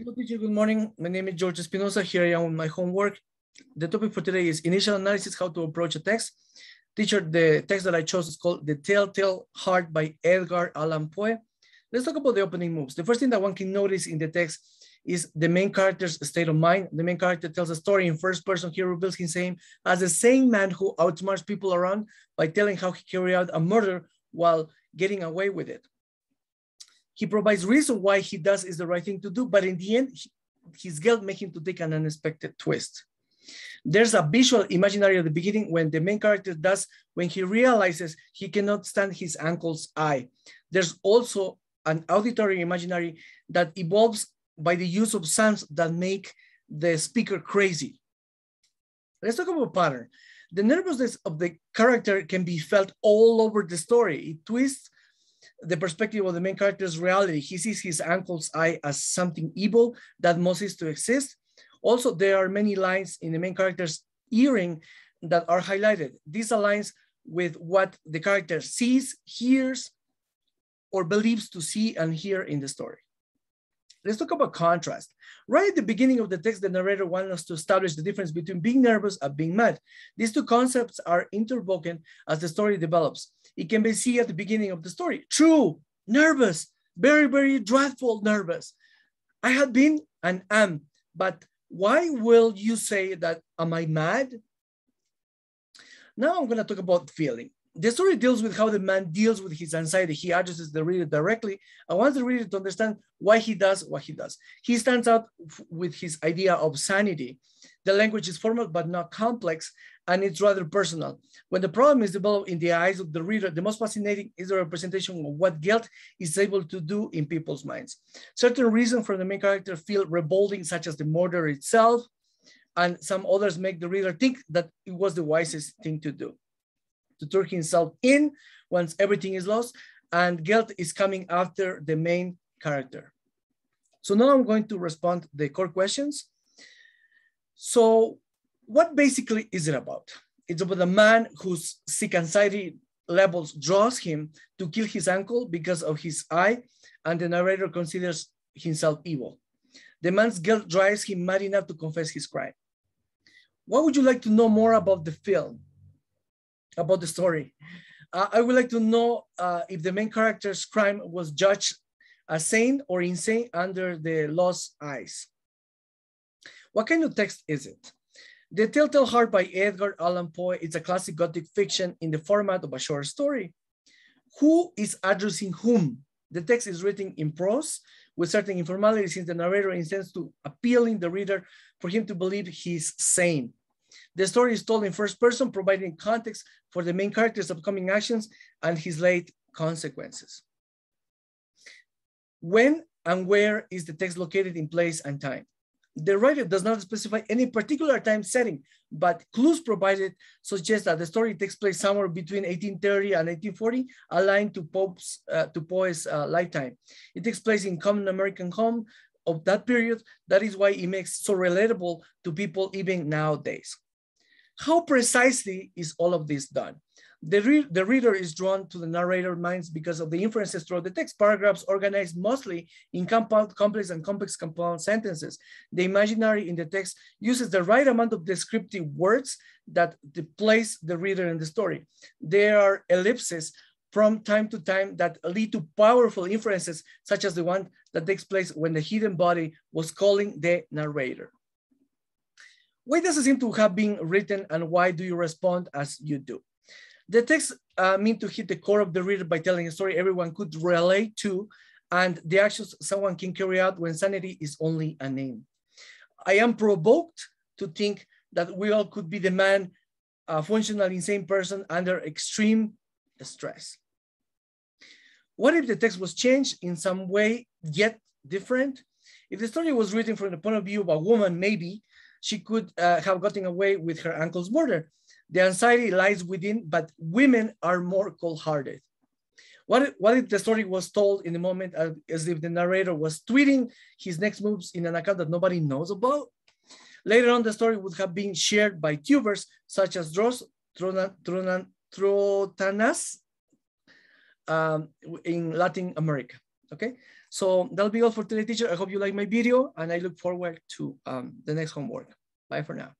Hello, teacher. Good morning. My name is George Espinoza. Here I am with my homework. The topic for today is initial analysis, how to approach a text. Teacher, the text that I chose is called The Telltale Heart by Edgar Allan Poe. Let's talk about the opening moves. The first thing that one can notice in the text is the main character's state of mind. The main character tells a story in first person. He reveals himself as the same man who outsmarts people around by telling how he carried out a murder while getting away with it he provides reason why he does is the right thing to do, but in the end, his guilt makes him to take an unexpected twist. There's a visual imaginary at the beginning when the main character does when he realizes he cannot stand his uncle's eye. There's also an auditory imaginary that evolves by the use of sounds that make the speaker crazy. Let's talk about pattern. The nervousness of the character can be felt all over the story. It twists the perspective of the main character's reality. He sees his uncle's eye as something evil that must cease to exist. Also, there are many lines in the main character's earring that are highlighted. These aligns with what the character sees, hears, or believes to see and hear in the story. Let's talk about contrast. Right at the beginning of the text, the narrator wants us to establish the difference between being nervous and being mad. These two concepts are interwoven as the story develops. It can be seen at the beginning of the story. True, nervous, very, very dreadful nervous. I had been and am, but why will you say that, am I mad? Now I'm gonna talk about feeling the story deals with how the man deals with his anxiety. He addresses the reader directly and wants the reader to understand why he does what he does. He stands out with his idea of sanity. The language is formal but not complex, and it's rather personal. When the problem is developed in the eyes of the reader, the most fascinating is the representation of what guilt is able to do in people's minds. Certain reasons for the main character feel revolting, such as the murder itself, and some others make the reader think that it was the wisest thing to do to turn himself in once everything is lost, and guilt is coming after the main character. So now I'm going to respond the core questions. So what basically is it about? It's about a man whose sick anxiety levels draws him to kill his uncle because of his eye, and the narrator considers himself evil. The man's guilt drives him mad enough to confess his crime. What would you like to know more about the film? About the story. Uh, I would like to know uh, if the main character's crime was judged as sane or insane under the law's eyes. What kind of text is it? The Telltale Heart by Edgar Allan Poe is a classic Gothic fiction in the format of a short story. Who is addressing whom? The text is written in prose with certain informalities since the narrator intends to appealing the reader for him to believe he's sane. The story is told in first person, providing context for the main character's upcoming actions and his late consequences. When and where is the text located in place and time? The writer does not specify any particular time setting, but clues provided suggest that the story takes place somewhere between 1830 and 1840, aligned to Pope's uh, to Poe's uh, lifetime. It takes place in common American home of that period. That is why it makes so relatable to people even nowadays. How precisely is all of this done? The, re the reader is drawn to the narrator minds because of the inferences throughout the text. Paragraphs organized mostly in compound, complex and complex compound sentences. The imaginary in the text uses the right amount of descriptive words that place the reader in the story. There are ellipses from time to time that lead to powerful inferences, such as the one that takes place when the hidden body was calling the narrator. Why does it seem to have been written and why do you respond as you do? The text uh, mean to hit the core of the reader by telling a story everyone could relate to and the actions someone can carry out when sanity is only a name. I am provoked to think that we all could be the man, a functional insane person under extreme stress. What if the text was changed in some way yet different? If the story was written from the point of view of a woman, maybe she could uh, have gotten away with her uncle's murder. The anxiety lies within, but women are more cold-hearted. What what if the story was told in the moment as if the narrator was tweeting his next moves in an account that nobody knows about? Later on, the story would have been shared by tubers such as Dross, Tronan, Trotanas um, in Latin America. Okay, So that'll be all for today, teacher. I hope you like my video and I look forward to um, the next homework. Bye for now.